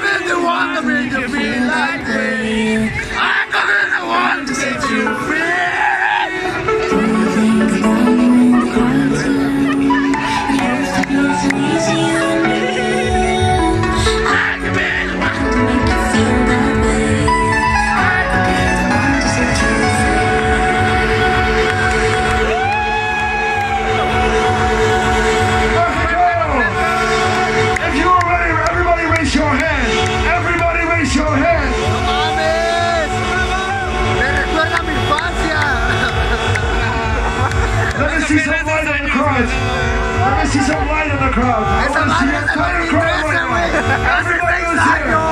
I'm the one. want to be defeated. It. Let me see some light in the crowd. I want to see a se lo entire crowd right now. Everybody who's here.